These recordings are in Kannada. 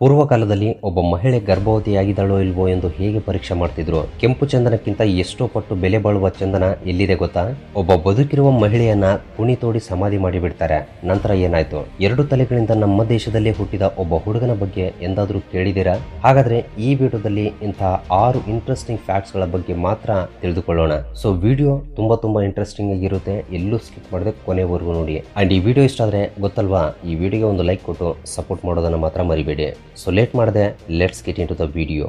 ಪೂರ್ವಕಾಲದಲ್ಲಿ ಒಬ್ಬ ಮಹಿಳೆ ಗರ್ಭವತಿಯಾಗಿದ್ದಾಳೋ ಇಲ್ವೋ ಎಂದು ಹೇಗೆ ಪರೀಕ್ಷೆ ಮಾಡ್ತಿದ್ರು? ಕೆಂಪು ಚಂದನಕ್ಕಿಂತ ಎಷ್ಟೋ ಪಟ್ಟು ಬೆಲೆ ಬಾಳುವ ಚಂದನ ಎಲ್ಲಿದೆ ಗೊತ್ತಾ? ಒಬ್ಬ ಬದುಕಿರುವ ಮಹಿಳೆಯನ್ನ ಕುಣಿ ತೋಡಿ ಸಮಾಧಿ ಮಾಡಿಬಿಡ್ತಾರೆ. ನಂತರ ಏನಾಯ್ತು? ಎರಡು ತಲೆಗಳಿಂದ ನಮ್ಮ ದೇಶದಲ್ಲೇ ಹುಟ್ಟಿದ ಒಬ್ಬ ಹುಡುಗನ ಬಗ್ಗೆ ಎಂದಾದರೂ ಕೇಳಿದಿರಾ ಹಾಗಾದ್ರೆ ಈ ವಿಡಿಯೋದಲ್ಲಿ ಇಂತಹ ಆರು ಇಂಟ್ರೆಸ್ಟಿಂಗ್ ಫ್ಯಾಕ್ಟ್ಸ್ಗಳ ಬಗ್ಗೆ ಮಾತ್ರ ತಿಳಿದುಕೊಳ್ಳೋಣ. ಸೊ ವಿಡಿಯೋ ತುಂಬಾ ತುಂಬಾ ಇಂಟ್ರೆಸ್ಟಿಂಗ್ ಆಗಿರುತ್ತೆ. ಎಲ್ಲೂ ಸ್ಕಿಪ್ ಮಾಡದೆ ಕೊನೆವರೆಗೂ ನೋಡಿ. ಅಂಡ್ ಈ ವಿಡಿಯೋ ಇಷ್ಟ ಆದ್ರೆ ಗೊತ್ತಲ್ವಾ? ಈ ವಿಡಿಯೋಗೆ ಒಂದು ಲೈಕ್ ಕೊಟ್ಟು ಸಪೋರ್ಟ್ ಮಾಡೋದನ್ನ ಮಾತ್ರ ಮರಿಬೇಡಿ. ಸೊ ಲೇಟ್ ಮಾಡದೆ let's get into the video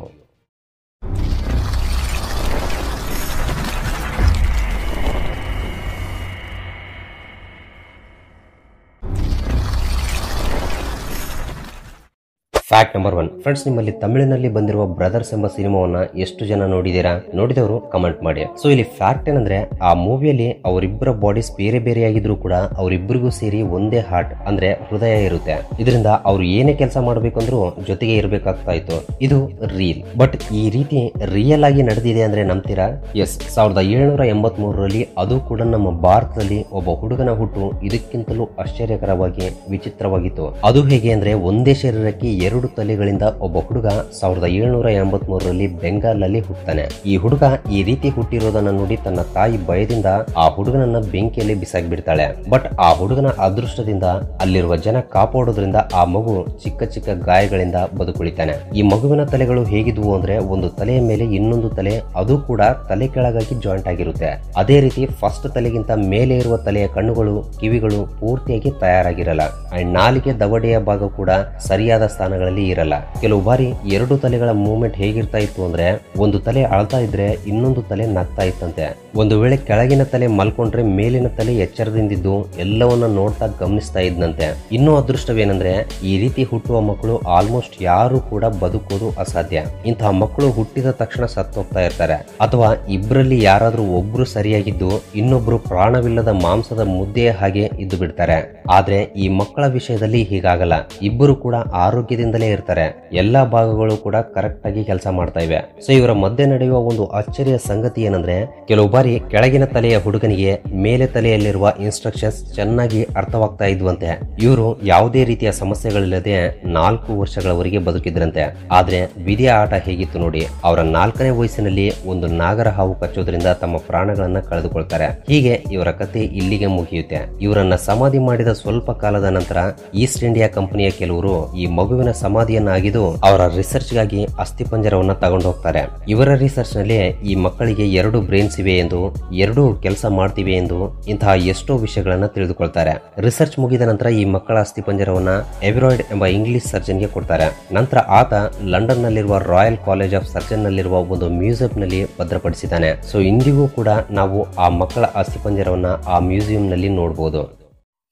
fact number one friends ನಿಮ್ಮಲ್ಲಿ ತಮಿಳಿನಲ್ಲಿ ಬಂದಿರುವ ಬ್ರದರ್ಸ್ ಎಂಬ ಸಿನಿಮಾವನ್ನ ಎಷ್ಟು ಜನ ನೋಡಿದೀರಾ ನೋಡಿದವರು ಕಮೆಂಟ್ ಮಾಡಿ. ಸೊ ಇಲ್ಲಿ ಫ್ಯಾಕ್ಟ್ ಏನಂದ್ರೆ, ಆ ಮೂವಿಯಲ್ಲಿ ಅವರಿಬ್ಬರ ಬಾಡೀಸ್ ಬೇರೆ ಬೇರೆ ಆಗಿದ್ರು ಕೂಡ ಅವರಿಬ್ಬರಿಗೂ ಸೇರಿ ಒಂದೇ ಹಾರ್ಟ್ ಅಂದ್ರೆ ಹೃದಯ ಇರುತ್ತೆ. ಇದರಿಂದ ಅವ್ರು ಏನೇ ಕೆಲಸ ಮಾಡ್ಬೇಕಂದ್ರೂ ಜೊತೆಗೆ ಇರಬೇಕಾಗ್ತಾ ಇತ್ತು. ಇದು ರೀಲ್ ಬಟ್ ಈ ರೀತಿ ರಿಯಲ್ ಆಗಿ ನಡೆದಿದೆ ಅಂದ್ರೆ ನಂಬ್ತೀರಾ? ಎಸ್ ಸಾವಿರದ ಏಳ್ನೂರ ಎಂಬತ್ ಮೂರರಲ್ಲಿ ಅದು ಕೂಡ ನಮ್ಮ ಭಾರತದಲ್ಲಿ ಒಬ್ಬ ಹುಡುಗನ ಹುಟ್ಟು ಇದಕ್ಕಿಂತಲೂ ಆಶ್ಚರ್ಯಕರವಾಗಿ ವಿಚಿತ್ರವಾಗಿತ್ತು. ಅದು ಹೇಗೆ ಅಂದ್ರೆ, ಒಂದೇ ಶರೀರಕ್ಕೆ ಎರಡು ತಲೆಗಳಿಂದ ಒಬ್ಬ ಹುಡುಗ ಸಾವಿರದ ಏಳ್ನೂರ ಮೂರರಲ್ಲಿ ಬೆಂಗಾಲ್ನಲ್ಲಿ ಹುಟ್ಟುತ್ತಾನೆ. ಈ ಹುಡುಗ ಈ ರೀತಿ ಹುಟ್ಟಿರೋದನ್ನ ನೋಡಿ ತನ್ನ ತಾಯಿ ಭಯದಿಂದ ಆ ಹುಡುಗನನ್ನ ಬೆಂಕಿಯಲ್ಲಿ ಬಿಸಾಕಿ ಬಿಡ್ತಾಳೆ ಬಟ್ ಆ ಹುಡುಗನ ಅದೃಷ್ಟದಿಂದ ಅಲ್ಲಿರುವ ಜನ ಕಾಪಾಡೋದ್ರಿಂದ ಆ ಮಗು ಚಿಕ್ಕ ಚಿಕ್ಕ ಗಾಯಗಳಿಂದ ಬದುಕುಳಿತಾನೆ. ಈ ಮಗುವಿನ ತಲೆಗಳು ಹೇಗಿದ್ವು ಅಂದ್ರೆ ಒಂದು ತಲೆಯ ಮೇಲೆ ಇನ್ನೊಂದು ತಲೆ, ಅದು ಕೂಡ ತಲೆ ಕೆಳಗಾಗಿ ಜಾಯಿಂಟ್ ಆಗಿರುತ್ತೆ. ಅದೇ ರೀತಿ ಫಸ್ಟ್ ತಲೆಗಿಂತ ಮೇಲೆ ಇರುವ ತಲೆಯ ಕಣ್ಣುಗಳು, ಕಿವಿಗಳು ಪೂರ್ತಿಯಾಗಿ ತಯಾರಾಗಿರಲ್ಲ. ಅಂಡ್ ನಾಲಿಗೆ ದವಡೆಯ ಭಾಗ ಕೂಡ ಸರಿಯಾದ ಇರಲ್ಲ. ಕೆಲವು ಬಾರಿ ಎರಡು ತಲೆಗಳ ಮೂವ್ಮೆಂಟ್ ಹೇಗಿರ್ತಾ ಇತ್ತು ಅಂದ್ರೆ, ಒಂದು ತಲೆ ಅಳ್ತಾ ಇದ್ರೆ ಇನ್ನೊಂದು ತಲೆ ನಗ್ತಾ ಇತ್ತಂತೆ. ಒಂದು ವೇಳೆ ಕೆಳಗಿನ ತಲೆ ಮಲ್ಕೊಂಡ್ರೆ ಮೇಲಿನ ತಲೆ ಎಚ್ಚರದಿಂದಿದ್ದು ಎಲ್ಲವನ್ನ ನೋಡ್ತಾ ಗಮನಿಸ್ತಾ ಇದ್ನಂತೆ. ಇನ್ನೂ ಅದೃಷ್ಟವೇನಂದ್ರೆ, ಈ ರೀತಿ ಹುಟ್ಟುವ ಮಕ್ಕಳು ಆಲ್ಮೋಸ್ಟ್ ಯಾರು ಕೂಡ ಬದುಕೋದು ಅಸಾಧ್ಯ. ಇಂತಹ ಮಕ್ಕಳು ಹುಟ್ಟಿದ ತಕ್ಷಣ ಸತ್ತೋಗ್ತಾ ಇರ್ತಾರೆ. ಅಥವಾ ಇಬ್ಬರಲ್ಲಿ ಯಾರಾದ್ರೂ ಒಬ್ರು ಸರಿಯಾಗಿದ್ದು ಇನ್ನೊಬ್ರು ಪ್ರಾಣವಿಲ್ಲದ ಮಾಂಸದ ಮುದ್ದೆಯ ಹಾಗೆ ಇದ್ದು ಬಿಡ್ತಾರೆ ಆದ್ರೆ ಈ ಮಕ್ಕಳ ವಿಷಯದಲ್ಲಿ ಹೀಗಾಗಲ್ಲ. ಇಬ್ಬರು ಕೂಡ ಆರೋಗ್ಯದಿಂದಲೇ ಇರ್ತಾರೆ. ಎಲ್ಲಾ ಭಾಗಗಳು ಕೂಡ ಕರೆಕ್ಟ್ ಆಗಿ ಕೆಲಸ ಮಾಡ್ತಾ ಇವೆ. ಸೊ ಇವರ ಮಧ್ಯೆ ನಡೆಯುವ ಒಂದು ಅಚ್ಚರಿಯ ಸಂಗತಿ ಏನಂದ್ರೆ, ಕೆಲವು ಬಾರಿ ಕೆಳಗಿನ ತಲೆಯ ಹುಡುಗನಿಗೆ ಮೇಲೆ ತಲೆಯಲ್ಲಿರುವ ಇನ್ಸ್ಟ್ರಕ್ಷನ್ಸ್ ಚೆನ್ನಾಗಿ ಅರ್ಥವಾಗ್ತಾ ಇದ್ವಂತೆ. ಇವರು ಯಾವುದೇ ರೀತಿಯ ಸಮಸ್ಯೆಗಳಿಲ್ಲದೆ ನಾಲ್ಕು ವರ್ಷಗಳವರೆಗೆ ಬದುಕಿದ್ರಂತೆ. ಆದ್ರೆ ವಿಧಿಯ ಆಟ ಹೇಗಿತ್ತು ನೋಡಿ, ಅವರ ನಾಲ್ಕನೇ ವಯಸ್ಸಿನಲ್ಲಿ ಒಂದು ನಾಗರ ಹಾವು ಕಚ್ಚೋದ್ರಿಂದ ತಮ್ಮ ಪ್ರಾಣಗಳನ್ನ ಕಳೆದುಕೊಳ್ತಾರೆ. ಹೀಗೆ ಇವರ ಕತೆ ಇಲ್ಲಿಗೆ ಮುಗಿಯುತ್ತೆ. ಇವರನ್ನ ಸಮಾಧಿ ಮಾಡಿದ ಸ್ವಲ್ಪ ಕಾಲದ ನಂತರ ಈಸ್ಟ್ ಇಂಡಿಯಾ ಕಂಪನಿಯ ಕೆಲವರು ಈ ಮಗುವಿನ ಸಮಾಧಿಯನ್ನ ಆಗಿದು ಅವರ ರಿಸರ್ಚ್ಗಾಗಿ ಅಸ್ಥಿಪಂಜರವನ್ನ ತಗೊಂಡು ಹೋಗ್ತಾರೆ. ಇವರ ರಿಸರ್ಚ್ನಲ್ಲಿ ಈ ಮಕ್ಕಳಿಗೆ ಎರಡು ಬ್ರೈನ್ಸ್ ಇವೆ ಎಂದು, ಎರಡು ಕೆಲಸ ಮಾಡ್ತಿವೆ ಎಂದು ಇಂತಹ ಎಷ್ಟೋ ವಿಷಯಗಳನ್ನ ತಿಳಿದುಕೊಳ್ತಾರೆ. ರಿಸರ್ಚ್ ಮುಗಿದ ನಂತರ ಈ ಮಕ್ಕಳ ಅಸ್ಥಿಪಂಜರವನ್ನ ಎವಿರಾಯ್ಡ್ ಎಂಬ ಇಂಗ್ಲಿಷ್ ಸರ್ಜನ್ಗೆ ಕೊಡ್ತಾರೆ. ನಂತರ ಆತ ಲಂಡನ್ ನಲ್ಲಿರುವ ರಾಯಲ್ ಕಾಲೇಜ್ ಆಫ್ ಸರ್ಜನ್ ನಲ್ಲಿರುವ ಒಂದು ಮ್ಯೂಸಿಯಂ ನಲ್ಲಿ ಭದ್ರಪಡಿಸಿದ್ದಾನೆ. ಸೊ ಇಂದಿಗೂ ಕೂಡ ನಾವು ಆ ಮಕ್ಕಳ ಅಸ್ಥಿಪಂಜರವನ್ನ ಆ ಮ್ಯೂಸಿಯಂ ನಲ್ಲಿ ನೋಡಬಹುದು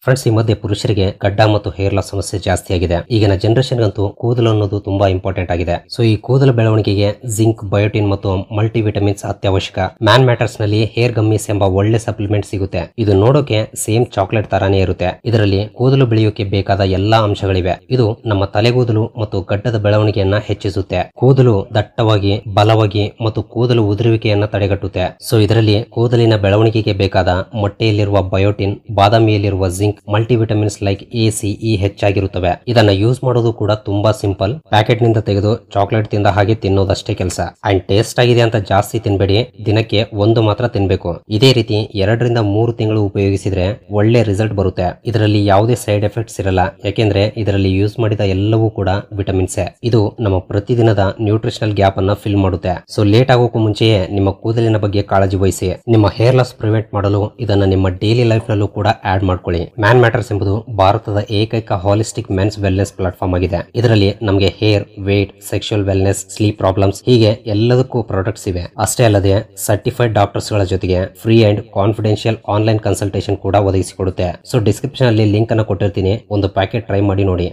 ಫ್ರೆಂಡ್ಸ್, ಈ ಮಧ್ಯೆ ಪುರುಷರಿಗೆ ಗಡ್ಡ ಮತ್ತು ಹೇರ್ ಲಾಸ್ ಸಮಸ್ಯೆ ಜಾಸ್ತಿ ಆಗಿದೆ. ಈಗಿನ ಜನರೇಷನ್ ಅಂತೂ ಕೂದಲು ಅನ್ನೋದು ತುಂಬಾ ಇಂಪಾರ್ಟೆಂಟ್ ಆಗಿದೆ. ಸೊ ಈ ಕೂದಲು ಬೆಳವಣಿಗೆಗೆ ಜಿಂಕ್ ಬಯೋಟಿನ್ ಮತ್ತು ಮಲ್ಟಿ ವಿಟಮಿನ್ಸ್ ಅತ್ಯವಶ್ಯಕ. ಮ್ಯಾನ್ ಮ್ಯಾಟರ್ಸ್ನಲ್ಲಿ ಹೇರ್ ಗಮ್ಮಿಸ್ ಎಂಬ ಒಳ್ಳೆ ಸಪ್ಲಿಮೆಂಟ್ ಸಿಗುತ್ತೆ. ಇದು ನೋಡೋಕೆ ಸೇಮ್ ಚಾಕ್ಲೇಟ್ ತರಾನೇ ಇರುತ್ತೆ. ಇದರಲ್ಲಿ ಕೂದಲು ಬೆಳೆಯೋಕೆ ಬೇಕಾದ ಎಲ್ಲಾ ಅಂಶಗಳಿವೆ. ಇದು ನಮ್ಮ ತಲೆಗೂದಲು ಮತ್ತು ಗಡ್ಡದ ಬೆಳವಣಿಗೆಯನ್ನ ಹೆಚ್ಚಿಸುತ್ತೆ. ಕೂದಲು ದಟ್ಟವಾಗಿ, ಬಲವಾಗಿ ಮತ್ತು ಕೂದಲು ಉದುರುವಿಕೆಯನ್ನ ತಡೆಗಟ್ಟುತ್ತೆ. ಸೊ ಇದರಲ್ಲಿ ಕೂದಲಿನ ಬೆಳವಣಿಗೆಗೆ ಬೇಕಾದ ಮೊಟ್ಟೆಯಲ್ಲಿರುವ biotin ಬಾದಾಮಿಯಲ್ಲಿರುವ zinc multivitamins like A C E ಹೆಚ್ಚಾಗಿರುತ್ತವೆ. ಇದನ್ನ ಯೂಸ್ ಮಾಡೋದು ಕೂಡ ತುಂಬಾ ಸಿಂಪಲ್ ಪ್ಯಾಕೆಟ್ನಿಂದ ತೆಗೆದು ಚಾಕ್ಲೇಟ್ ತಿಂದ ಹಾಗೆ ತಿನ್ನೋದಷ್ಟೇ ಕೆಲಸ. ಅಂಡ್ ಟೇಸ್ಟ್ ಆಗಿದೆ ಅಂತ ಜಾಸ್ತಿ ತಿನ್ಬೇಡಿ. ದಿನಕ್ಕೆ ಒಂದು ಮಾತ್ರ ತಿನ್ಬೇಕು. ಇದೇ ರೀತಿ ಎರಡರಿಂದ ಮೂರು ತಿಂಗಳು ಉಪಯೋಗಿಸಿದ್ರೆ ಒಳ್ಳೆ ರಿಸಲ್ಟ್ ಬರುತ್ತೆ. ಇದರಲ್ಲಿ ಯಾವುದೇ ಸೈಡ್ ಎಫೆಕ್ಟ್ಸ್ ಇರಲ್ಲ. ಯಾಕೆಂದ್ರೆ ಇದರಲ್ಲಿ ಯೂಸ್ ಮಾಡಿದ ಎಲ್ಲವೂ ಕೂಡ ವಿಟಮಿನ್ಸ್ ಇದು ನಮ್ಮ ಪ್ರತಿದಿನದ ನ್ಯೂಟ್ರಿಷನಲ್ ಗ್ಯಾಪ್ ಅನ್ನ ಫಿಲ್ ಮಾಡುತ್ತೆ. ಸೊ ಲೇಟ್ ಆಗೋಕ್ಕೂ ಮುಂಚೆಯೇ ನಿಮ್ಮ ಕೂದಲಿನ ಬಗ್ಗೆ ಕಾಳಜಿ ವಹಿಸಿ. ನಿಮ್ಮ ಹೇರ್ ಲಾಸ್ ಪ್ರಿವೆಂಟ್ ಮಾಡಲು ಇದನ್ನ ನಿಮ್ಮ ಡೈಲಿ ಲೈಫ್ ನಲ್ಲೂ ಕೂಡ ಆಡ್ ಮಾಡ್ಕೊಳ್ಳಿ. ಮ್ಯಾನ್ ಮ್ಯಾಟರ್ಸ್ ಎಂಬುದು ಭಾರತದ ಏಕೈಕ ಹಾಲಿಸ್ಟಿಕ್ ಮೆನ್ಸ್ ವೆಲ್ನೆಸ್ ಪ್ಲಾಟ್ಫಾರ್ಮ್ ಆಗಿದೆ. ಇದರಲ್ಲಿ ನಮಗೆ hair weight sexual wellness sleep problems ಹೀಗೆ ಎಲ್ಲದಕ್ಕೂ ಪ್ರಾಡಕ್ಟ್ಸ್ ಇವೆ. ಅಷ್ಟೇ ಅಲ್ಲದೆ ಸರ್ಟಿಫೈಡ್ ಡಾಕ್ಟರ್ಸ್ಗಳ ಜೊತೆಗೆ free and confidential online consultation ಕೂಡ ಒದಗಿಸಿಕೊಡುತ್ತೆ. ಸೊ ಡಿಸ್ಕ್ರಿಪ್ಷನ್ ಅಲ್ಲಿ ಲಿಂಕ್ ಅನ್ನು ಕೊಟ್ಟಿರ್ತೀನಿ. ಒಂದು ಪ್ಯಾಕೆಟ್ ಟ್ರೈ ಮಾಡಿ ನೋಡಿ.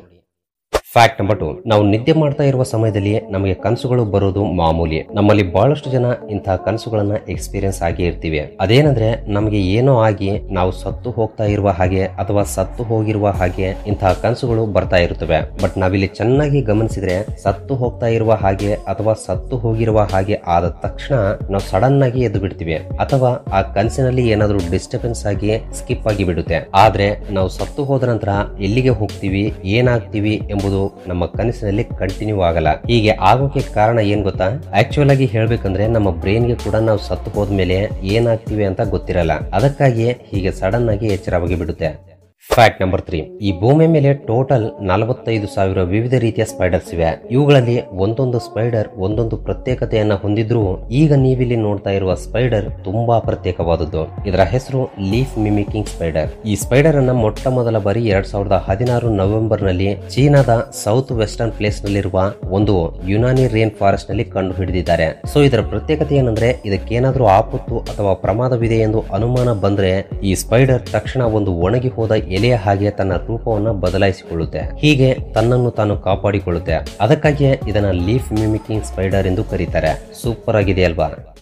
ಫ್ಯಾಕ್ಟ್ ನಂಬರ್ ಟು ನಾವು ನಿದ್ದೆ ಮಾಡ್ತಾ ಇರುವ ಸಮಯದಲ್ಲಿ ನಮಗೆ ಕನಸುಗಳು ಬರೋದು ಮಾಮೂಲಿ. ನಮ್ಮಲ್ಲಿ ಬಹಳಷ್ಟು ಜನ ಇಂತಹ ಕನಸುಗಳನ್ನ ಎಕ್ಸ್ಪೀರಿಯನ್ಸ್ ಆಗಿ ಇರ್ತೀವಿ. ಅದೇನಂದ್ರೆ, ನಮಗೆ ಏನೋ ಆಗಿ ನಾವು ಸತ್ತು ಹೋಗ್ತಾ ಇರುವ ಹಾಗೆ ಅಥವಾ ಸತ್ತು ಹೋಗಿರುವ ಹಾಗೆ ಇಂತಹ ಕನಸುಗಳು ಬರ್ತಾ ಇರುತ್ತವೆ. ಬಟ್ ನಾವಿಲ್ಲಿ ಚೆನ್ನಾಗಿ ಗಮನಿಸಿದ್ರೆ, ಸತ್ತು ಹೋಗ್ತಾ ಇರುವ ಹಾಗೆ ಅಥವಾ ಸತ್ತು ಹೋಗಿರುವ ಹಾಗೆ ಆದ ತಕ್ಷಣ ನಾವು ಸಡನ್ ಆಗಿ ಎದ್ದು ಬಿಡ್ತೀವಿ. ಅಥವಾ ಆ ಕನಸಿನಲ್ಲಿ ಏನಾದರೂ ಡಿಸ್ಟರ್ಬೆನ್ಸ್ ಆಗಿ ಸ್ಕಿಪ್ ಆಗಿ ಬಿಡುತ್ತೆ. ಆದ್ರೆ ನಾವು ಸತ್ತು ಹೋದ ನಂತರ ಎಲ್ಲಿಗೆ ಹೋಗ್ತೀವಿ, ಏನಾಗ್ತೀವಿ ಎಂಬುದು ನಮ್ಮ ಕನಸಿನಲ್ಲಿ ಕಂಟಿನ್ಯೂ ಆಗಲ್ಲ. ಹೀಗೆ ಆಗೋಕೆ ಕಾರಣ ಏನ್ ಗೊತ್ತಾ? ಆಕ್ಚುಯಲ್ ಆಗಿ ಹೇಳ್ಬೇಕಂದ್ರೆ ನಮ್ಮ ಬ್ರೈನ್ಗೆ ಕೂಡ ನಾವು ಸತ್ತು ಹೋದ್ಮೇಲೆ ಏನಾಗ್ತೀವಿ ಅಂತ ಗೊತ್ತಿರಲ್ಲ. ಅದಕ್ಕಾಗಿಯೇ ಹೀಗೆ ಸಡನ್ ಆಗಿ ಎಚ್ಚರವಾಗಿ ಬಿಡುತ್ತೆ. ಫ್ಯಾಕ್ಟ್ ನಂಬರ್ ತ್ರೀ ಈ ಭೂಮಿ ಮೇಲೆ ಟೋಟಲ್ ನಲವತ್ತೈದು ಸಾವಿರ ವಿವಿಧ ರೀತಿಯ ಸ್ಪೈಡರ್ಸ್ ಇವೆ. ಇವುಗಳಲ್ಲಿ ಒಂದೊಂದು ಸ್ಪೈಡರ್ ಒಂದೊಂದು ಪ್ರತ್ಯೇಕತೆಯನ್ನ ಹೊಂದಿದ್ರೂ ಈಗ ನೀವಿಲ್ಲಿ ನೋಡ್ತಾ ಇರುವ ಸ್ಪೈಡರ್ ತುಂಬಾ ಪ್ರತ್ಯೇಕವಾದದ್ದು. ಇದರ ಹೆಸರು ಲೀಫ್ ಮಿಮಿಕಿಂಗ್ ಸ್ಪೈಡರ್ ಈ ಸ್ಪೈಡರ್ ಅನ್ನ ಮೊಟ್ಟ ಮೊದಲ ಬಾರಿ ಎರಡ್ ಸಾವಿರದ ಹದಿನಾರು ನವೆಂಬರ್ನಲ್ಲಿ ಚೀನಾದ ಸೌತ್ ವೆಸ್ಟರ್ನ್ ಪ್ಲೇಸ್ ನಲ್ಲಿರುವ ಒಂದು ಯುನಾನಿ ರೇನ್ ಫಾರೆಸ್ಟ್ನಲ್ಲಿ ಕಂಡು ಹಿಡಿದಿದ್ದಾರೆ. ಸೊ ಇದರ ಪ್ರತ್ಯೇಕತೆ ಏನಂದ್ರೆ ಇದಕ್ಕೇನಾದ್ರೂ ಆಪತ್ತು ಅಥವಾ ಪ್ರಮಾದವಿದೆ ಎಂದು ಅನುಮಾನ ಬಂದ್ರೆ ಈ ಸ್ಪೈಡರ್ ತಕ್ಷಣ ಒಂದು ಒಣಗಿ ಹೋದ ಎಲೆಯ ಹಾಗೆ ತನ್ನ ರೂಪವನ್ನು ಬದಲಾಯಿಸಿಕೊಳ್ಳುತ್ತೆ. ಹೀಗೆ ತನ್ನನ್ನು ತಾನು ಕಾಪಾಡಿಕೊಳ್ಳುತ್ತೆ. ಅದಕ್ಕಾಗಿಯೇ ಇದನ್ನ ಲೀಫ್ ಮಿಮಿಕಿಂಗ್ ಸ್ಪೈಡರ್ ಎಂದು ಕರೀತಾರೆ. ಸೂಪರ್ ಆಗಿದೆ ಅಲ್ವಾ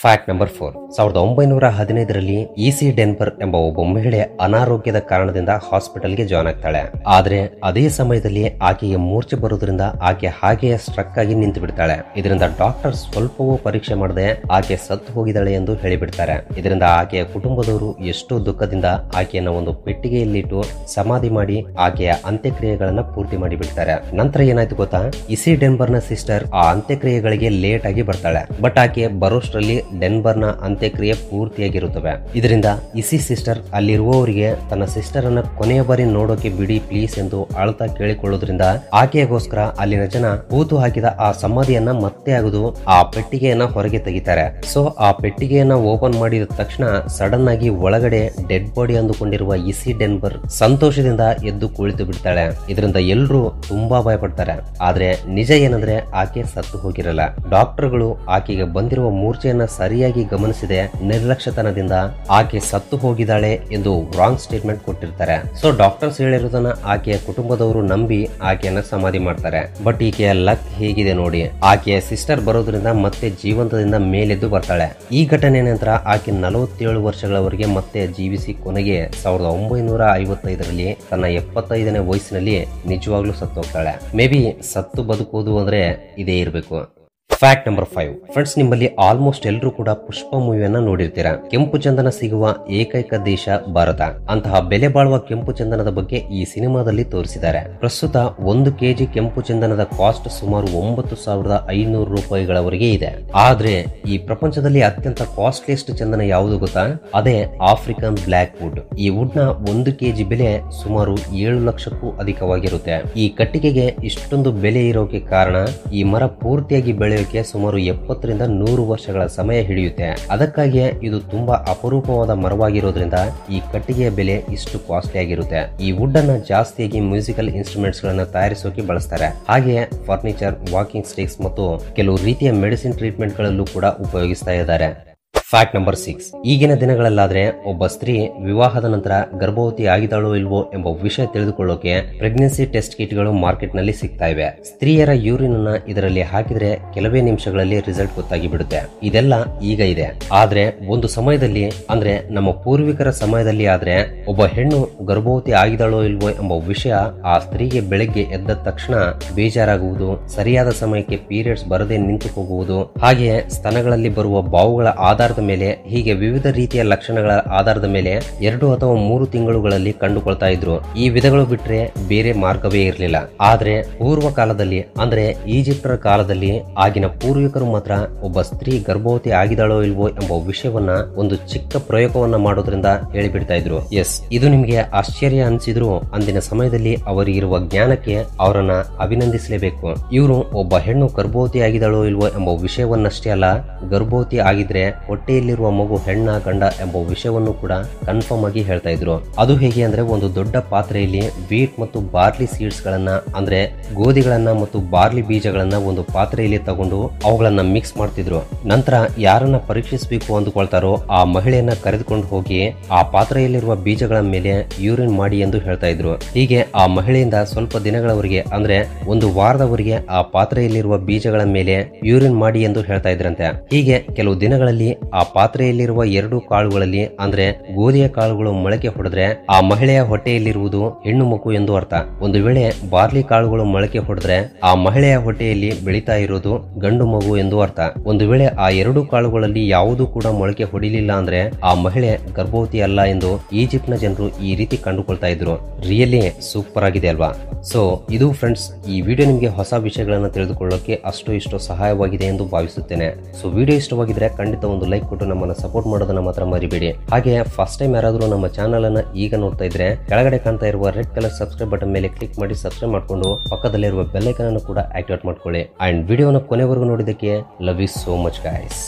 ಫ್ಯಾಕ್ಟ್ ನಂಬರ್ ಫೋರ್ ಸಾವಿರದ ಒಂಬೈನೂರ ಹದಿನೈದರಲ್ಲಿ ಇಸಿ ಡೆನ್ಬರ್ ಎಂಬ ಒಬ್ಬ ಮಹಿಳೆ ಅನಾರೋಗ್ಯದ ಕಾರಣದಿಂದ ಹಾಸ್ಪಿಟಲ್ಗೆ ಜಾಯ್ನ್ ಆಗ್ತಾಳೆ. ಆದ್ರೆ ಅದೇ ಸಮಯದಲ್ಲಿ ಆಕೆಗೆ ಮೂರ್ಛೆ ಬರೋದ್ರಿಂದ ಆಕೆ ಹಾಗೆಯೇ ಸ್ಟ್ರಕ್ ಆಗಿ ನಿಂತು ಬಿಡ್ತಾಳೆ. ಇದರಿಂದ ಡಾಕ್ಟರ್ ಸ್ವಲ್ಪವೂ ಪರೀಕ್ಷೆ ಮಾಡದೆ ಆಕೆ ಸತ್ತು ಹೋಗಿದ್ದಾಳೆ ಎಂದು ಹೇಳಿಬಿಡ್ತಾರೆ. ಇದರಿಂದ ಆಕೆಯ ಕುಟುಂಬದವರು ಎಷ್ಟೋ ದುಃಖದಿಂದ ಆಕೆಯನ್ನ ಒಂದು ಪೆಟ್ಟಿಗೆಯಲ್ಲಿಟ್ಟು ಸಮಾಧಿ ಮಾಡಿ ಆಕೆಯ ಅಂತ್ಯಕ್ರಿಯೆಗಳನ್ನ ಪೂರ್ತಿ ಮಾಡಿಬಿಡ್ತಾರೆ. ನಂತರ ಏನಾಯ್ತು ಗೊತ್ತಾ? ಇಸಿ ಡೆನ್ಬರ್ನ ಸಿಸ್ಟರ್ ಆ ಅಂತ್ಯಕ್ರಿಯೆಗಳಿಗೆ ಲೇಟ್ ಆಗಿ ಬರ್ತಾಳೆ. ಬಟ್ ಆಕೆ ಬರೋಷ್ಟರಲ್ಲಿ ಡೆನ್ಬರ್ನ ಅಂತ್ಯಕ್ರಿಯೆ ಪೂರ್ತಿಯಾಗಿರುತ್ತವೆ. ಇದರಿಂದ ಇಸಿ ಸಿಸ್ಟರ್ ಅಲ್ಲಿರುವವರಿಗೆ ತನ್ನ ಸಿಸ್ಟರ್ ಅನ್ನ ಕೊನೆಯ ಬಾರಿ ನೋಡೋಕೆ ಬಿಡಿ ಪ್ಲೀಸ್ ಎಂದು ಅಳ್ತಾ ಕೇಳಿಕೊಳ್ಳೋದ್ರಿಂದ ಆಕೆಗೋಸ್ಕರ ಅಲ್ಲಿನ ಜನ ಕೂತು ಹಾಕಿದ ಆ ಸಮಾಧಿಯನ್ನ ಮತ್ತೆ ಅಗದು ಆ ಪೆಟ್ಟಿಗೆಯನ್ನ ಹೊರಗೆ ತೆಗಿತಾರೆ. ಸೊ, ಆ ಪೆಟ್ಟಿಗೆಯನ್ನ ಓಪನ್ ಮಾಡಿದ ತಕ್ಷಣ ಸಡನ್ ಆಗಿ ಒಳಗಡೆ ಡೆಡ್ ಬಾಡಿ ಅಂದುಕೊಂಡಿರುವ ಇಸಿ ಡೆನ್ಬರ್ ಸಂತೋಷದಿಂದ ಎದ್ದು ಕುಳಿತು ಬಿಡ್ತಾಳೆ. ಇದರಿಂದ ಎಲ್ಲರೂ ತುಂಬಾ ಭಯಪಡ್ತಾರೆ. ಆದ್ರೆ ನಿಜ ಏನಂದ್ರೆ ಆಕೆ ಸತ್ತು ಹೋಗಿರಲ್ಲ. ಡಾಕ್ಟರ್ಗಳು ಆಕೆಗೆ ಬಂದಿರುವ ಮೂರ್ಛೆಯನ್ನ ಸರಿಯಾಗಿ ಗಮನಿಸಿದೆ ನಿರ್ಲಕ್ಷ್ಯತನದಿಂದ, ಆಕೆ ಸತ್ತು ಹೋಗಿದ್ದಾಳೆ ಎಂದು ರಾಂಗ್ ಸ್ಟೇಟ್ಮೆಂಟ್ ಕೊಟ್ಟಿರ್ತಾರೆ. ಸೊ ಡಾಕ್ಟರ್ಸ್ ಹೇಳಿರೋದನ್ನ ಆಕೆಯ ಕುಟುಂಬದವರು ನಂಬಿ ಆಕೆಯನ್ನ ಸಮಾಧಿ ಮಾಡ್ತಾರೆ. ಬಟ್ ಈಕೆಯ ಲಕ್ ಹೇಗಿದೆ ನೋಡಿ. ಆಕೆಯ ಸಿಸ್ಟರ್ ಬರೋದ್ರಿಂದ ಮತ್ತೆ ಜೀವಂತದಿಂದ ಮೇಲೆದ್ದು ಬರ್ತಾಳೆ. ಈ ಘಟನೆ ನಂತರ ಆಕೆ ನಲವತ್ತೇಳು ವರ್ಷಗಳವರೆಗೆ ಮತ್ತೆ ಜೀವಿಸಿ ಕೊನೆಗೆ ಸಾವಿರದ ಒಂಬೈನೂರ ಐವತ್ತೈದರಲ್ಲಿ ತನ್ನ ಎಪ್ಪತ್ತೈದನೇ ವಯಸ್ಸಿನಲ್ಲಿ ನಿಜವಾಗ್ಲೂ ಸತ್ತು ಹೋಗ್ತಾಳೆ ಮೇ ಬಿ ಸತ್ತು ಬದುಕೋದು ಅಂದ್ರೆ ಇದೇ ಇರಬೇಕು. ಫ್ಯಾಕ್ಟ್ ನಂಬರ್ ಫೈವ್ ಫ್ರೆಂಡ್ಸ್ ನಿಮ್ಮಲ್ಲಿ ಆಲ್ಮೋಸ್ಟ್ ಎಲ್ಲರೂ ಕೂಡ ಪುಷ್ಪ ಮೂವಿಯನ್ನ ನೋಡಿರ್ತೀರಾ? ಕೆಂಪು ಚಂದನ ಸಿಗುವ ಏಕೈಕ ದೇಶ ಭಾರತ. ಅಂತಹ ಬೆಲೆ ಬಾಳುವ ಕೆಂಪು ಚಂದನದ ಬಗ್ಗೆ ಈ ಸಿನಿಮಾದಲ್ಲಿ ತೋರಿಸಿದ್ದಾರೆ. ಪ್ರಸ್ತುತ ಒಂದು ಕೆಜಿ ಕೆಂಪು ಚಂದನದ ಕಾಸ್ಟ್ ಸುಮಾರು ಒಂಬತ್ತು ಸಾವಿರದ ಐನೂರು ರೂಪಾಯಿಗಳವರೆಗೆ ಇದೆ. ಆದ್ರೆ ಈ ಪ್ರಪಂಚದಲ್ಲಿ ಅತ್ಯಂತ ಕಾಸ್ಟ್ಲಿಯಸ್ಟ್ ಚಂದನ ಯಾವುದು ಗೊತ್ತಾ? ಅದೇ ಆಫ್ರಿಕನ್ ಬ್ಲ್ಯಾಕ್ ವುಡ್ ಈ ವುಡ್ನ ಒಂದು ಕೆಜಿ ಬೆಲೆ ಸುಮಾರು ಏಳು ಲಕ್ಷಕ್ಕೂ ಅಧಿಕವಾಗಿರುತ್ತೆ. ಈ ಕಟ್ಟಿಗೆಗೆ ಇಷ್ಟೊಂದು ಬೆಲೆ ಇರೋಕೆ ಕಾರಣ ಈ ಮರ ಪೂರ್ತಿಯಾಗಿ ಬೆಳೆಯೋಕೆ ಸುಮಾರು ಎಪ್ಪತ್ತರಿಂದ ನೂರು ವರ್ಷಗಳ ಸಮಯ ಹಿಡಿಯುತ್ತೆ. ಅದಕ್ಕಾಗಿಯೇ ಇದು ತುಂಬಾ ಅಪರೂಪವಾದ ಮರವಾಗಿರೋದ್ರಿಂದ ಈ ಕಟ್ಟಿಗೆಯ ಬೆಲೆ ಇಷ್ಟು ಕಾಸ್ಟ್ಲಿ ಆಗಿರುತ್ತೆ. ಈ ವುಡ್ ಅನ್ನ ಜಾಸ್ತಿಯಾಗಿ ಮ್ಯೂಸಿಕಲ್ ಇನ್ಸ್ಟ್ರೂಮೆಂಟ್ಸ್ ಗಳನ್ನ ತಯಾರಿಸೋಕೆ ಬಳಸ್ತಾರೆ. ಹಾಗೆಯೇ ಫರ್ನಿಚರ್ ವಾಕಿಂಗ್ ಸ್ಟಿಕ್ಸ್ ಮತ್ತು ಕೆಲವು ರೀತಿಯ ಮೆಡಿಸಿನ್ ಟ್ರೀಟ್ಮೆಂಟ್ ಗಳಲ್ಲೂ ಕೂಡ ಉಪಯೋಗಿಸ್ತಾ ಇದ್ದಾರೆ. ಫ್ಯಾಕ್ಟ್ ನಂಬರ್ ಸಿಕ್ಸ್ ಈಗಿನ ದಿನಗಳಲ್ಲಾದ್ರೆ ಒಬ್ಬ ಸ್ತ್ರೀ ವಿವಾಹದ ನಂತರ ಗರ್ಭವತಿ ಆಗಿದ್ದಾಳೋ ಇಲ್ವೋ ಎಂಬ ವಿಷಯ ತಿಳಿದುಕೊಳ್ಳೋಕೆ ಪ್ರೆಗ್ನೆನ್ಸಿ ಟೆಸ್ಟ್ ಕಿಟ್ಗಳು ಮಾರ್ಕೆಟ್ನಲ್ಲಿ ಸಿಗ್ತಾ ಇವೆ. ಸ್ತ್ರೀಯರ ಯೂರಿನ್ ಅನ್ನ ಇದರಲ್ಲಿ ಹಾಕಿದ್ರೆ ಕೆಲವೇ ನಿಮಿಷಗಳಲ್ಲಿ ರಿಸಲ್ಟ್ ಗೊತ್ತಾಗಿ ಬಿಡುತ್ತೆ. ಇದೆಲ್ಲ ಈಗ ಇದೆ. ಆದ್ರೆ ಒಂದು ಸಮಯದಲ್ಲಿ, ಅಂದ್ರೆ ನಮ್ಮ ಪೂರ್ವಿಕರ ಸಮಯದಲ್ಲಿ ಆದ್ರೆ ಒಬ್ಬ ಹೆಣ್ಣು ಗರ್ಭವತಿ ಆಗಿದ್ದಾಳೋ ಇಲ್ವೋ ಎಂಬ ವಿಷಯ ಆ ಸ್ತ್ರೀಗೆ ಬೆಳಗ್ಗೆ ಎದ್ದ ತಕ್ಷಣ ಬೇಜಾರಾಗುವುದು, ಸರಿಯಾದ ಸಮಯಕ್ಕೆ ಪೀರಿಯಡ್ಸ್ ಬರದೆ ನಿಂತು ಹೋಗುವುದು ಹಾಗೆಯೇ ಸ್ತನಗಳಲ್ಲಿ ಬರುವ ಬಾವುಗಳ ಆಧಾರದ ಮೇಲೆ, ಹೀಗೆ ವಿವಿಧ ರೀತಿಯ ಲಕ್ಷಣಗಳ ಆಧಾರದ ಮೇಲೆ ಎರಡು ಅಥವಾ ಮೂರು ತಿಂಗಳುಗಳಲ್ಲಿ ಕಂಡುಕೊಳ್ತಾ ಇದ್ರು. ಈ ವಿಧಗಳು ಬಿಟ್ರೆ ಬೇರೆ ಮಾರ್ಗವೇ ಇರಲಿಲ್ಲ. ಆದ್ರೆ ಪೂರ್ವ ಕಾಲದಲ್ಲಿ, ಅಂದ್ರೆ ಈಜಿಪ್ಟರ ಕಾಲದಲ್ಲಿ ಆಗಿನ ಪೂರ್ವಿಕರು ಮಾತ್ರ ಒಬ್ಬ ಸ್ತ್ರೀ ಗರ್ಭವತಿ ಆಗಿದಾಳೋ ಇಲ್ವೋ ಎಂಬ ವಿಷಯವನ್ನ ಒಂದು ಚಿಕ್ಕ ಪ್ರಯೋಗವನ್ನ ಮಾಡೋದ್ರಿಂದ ಹೇಳಿಬಿಡ್ತಾ ಇದ್ರು. ಎಸ್, ಇದು ನಿಮ್ಗೆ ಆಶ್ಚರ್ಯ ಅನ್ಸಿದ್ರು ಅಂದಿನ ಸಮಯದಲ್ಲಿ ಅವರಿಗಿರುವ ಜ್ಞಾನಕ್ಕೆ ಅವರನ್ನ ಅಭಿನಂದಿಸಲೇಬೇಕು. ಇವರು ಒಬ್ಬ ಹೆಣ್ಣು ಗರ್ಭವತಿ ಆಗಿದಾಳೋ ಇಲ್ವೋ ಎಂಬ ವಿಷಯವನ್ನಷ್ಟೇ ಅಲ್ಲ, ಗರ್ಭವತಿ ಆಗಿದ್ರೆ ಹೊಟ್ಟೆಯಲ್ಲಿರುವ ಮಗು, ಹೆಣ್ಣ, ಗಂಡ ಎಂಬ ವಿಷಯವನ್ನು ಕೂಡ ಕನ್ಫರ್ಮ್ ಆಗಿ ಹೇಳ್ತಾ ಇದ್ರು. ಅದು ಹೇಗೆ ಅಂದ್ರೆ ಒಂದು ದೊಡ್ಡ ಪಾತ್ರೆಯಲ್ಲಿ ವೀಟ್ ಮತ್ತು ಬಾರ್ಲಿ ಸೀಡ್ಸ್ ಗಳನ್ನ ಅಂದ್ರೆ ಗೋಧಿಗಳನ್ನ ಮತ್ತು ಬಾರ್ಲಿ ಬೀಜಗಳನ್ನ ಒಂದು ಪಾತ್ರೆಯಲ್ಲಿ ತಗೊಂಡು ಅವುಗಳನ್ನ ಮಿಕ್ಸ್ ಮಾಡ್ತಿದ್ರು. ನಂತರ ಯಾರನ್ನ ಪರೀಕ್ಷಿಸಬೇಕು ಅಂದುಕೊಳ್ತಾರೋ ಆ ಮಹಿಳೆಯನ್ನ ಕರೆದುಕೊಂಡು ಹೋಗಿ ಆ ಪಾತ್ರೆಯಲ್ಲಿರುವ ಬೀಜಗಳ ಮೇಲೆ ಯೂರಿನ್ ಮಾಡಿ ಎಂದು ಹೇಳ್ತಾ ಇದ್ರು. ಹೀಗೆ ಆ ಮಹಿಳೆಯಿಂದ ಸ್ವಲ್ಪ ದಿನಗಳವರೆಗೆ ಅಂದ್ರೆ ಒಂದು ವಾರದವರೆಗೆ ಆ ಪಾತ್ರೆಯಲ್ಲಿರುವ ಬೀಜಗಳ ಮೇಲೆ ಯೂರಿನ್ ಮಾಡಿ ಎಂದು ಹೇಳ್ತಾ ಇದ್ರಂತೆ. ಹೀಗೆ ಕೆಲವು ದಿನಗಳಲ್ಲಿ ಆ ಪಾತ್ರೆಯಲ್ಲಿರುವ ಎರಡು ಕಾಳುಗಳಲ್ಲಿ, ಅಂದ್ರೆ ಗೋಧಿಯ ಕಾಳುಗಳು ಮೊಳಕೆ ಹೊಡೆದ್ರೆ ಆ ಮಹಿಳೆಯ ಹೊಟ್ಟೆಯಲ್ಲಿರುವುದು ಹೆಣ್ಣು ಮಗು ಎಂದು ಅರ್ಥ. ಒಂದು ವೇಳೆ ಬಾರ್ಲಿ ಕಾಳುಗಳು ಮೊಳಕೆ ಹೊಡೆದ್ರೆ ಆ ಮಹಿಳೆಯ ಹೊಟ್ಟೆಯಲ್ಲಿ ಬೆಳೀತಾ ಇರೋದು ಗಂಡು ಮಗು ಎಂದು ಅರ್ಥ. ಒಂದು ವೇಳೆ ಆ ಎರಡು ಕಾಳುಗಳಲ್ಲಿ ಯಾವುದು ಕೂಡ ಮೊಳಕೆ ಹೊಡಿಲಿಲ್ಲ ಅಂದ್ರೆ ಆ ಮಹಿಳೆ ಗರ್ಭವತಿ ಅಲ್ಲ ಎಂದು ಈಜಿಪ್ಟ್ ಜನರು ಈ ರೀತಿ ಕಂಡುಕೊಳ್ತಾ ಇದ್ರು. ರಿಯಲಿ ಸೂಪರ್ ಆಗಿದೆ ಅಲ್ವಾ? ಸೊ ಇದು ಫ್ರೆಂಡ್ಸ್ ಈ ವಿಡಿಯೋ ನಿಮಗೆ ಹೊಸ ವಿಷಯಗಳನ್ನು ತಿಳಿದುಕೊಳ್ಳೋಕೆ ಅಷ್ಟು ಇಷ್ಟು ಸಹಾಯವಾಗಿದೆ ಎಂದು ಭಾವಿಸುತ್ತೇನೆ. ಸೊ ವಿಡಿಯೋ ಇಷ್ಟವಾಗಿದ್ರೆ ಖಂಡಿತ ಒಂದು ಲೈಕ್ ಕೊಟ್ಟು ನಮ್ಮನ್ನ ಸಪೋರ್ಟ್ ಮಾಡೋದನ್ನ ಮಾತ್ರ ಮರಿಬೇಡಿ. ಹಾಗೆ ಫಸ್ಟ್ ಟೈಮ್ ಯಾರಾದರೂ ನಮ್ಮ ಚಾನಲ್ ಅನ್ನ ಈಗ ನೋಡ್ತಾ ಇದ್ರೆ ಕೆಳಗಡೆ ಕಾಣ್ತಾ ಇರುವ ರೆಡ್ ಕಲರ್ ಸಬ್ಸ್ಕ್ರೈಬ್ ಬಟನ್ ಮೇಲೆ ಕ್ಲಿಕ್ ಮಾಡಿ ಸಬ್ಸ್ಕ್ರೈಬ್ ಮಾಡ್ಕೊಂಡು ಪಕ್ಕದಲ್ಲಿರುವ ಬೆಲ್ಲೈಕನ್ ಅನ್ನು ಕೂಡ ಆಕ್ಟಿವೇಟ್ ಮಾಡ್ಕೊಳ್ಳಿ. ಅಂಡ್ ವಿಡಿಯೋನ ಕೊನೆವರೆಗೂ ನೋಡಿದ್ದಕ್ಕೆ love you so much guys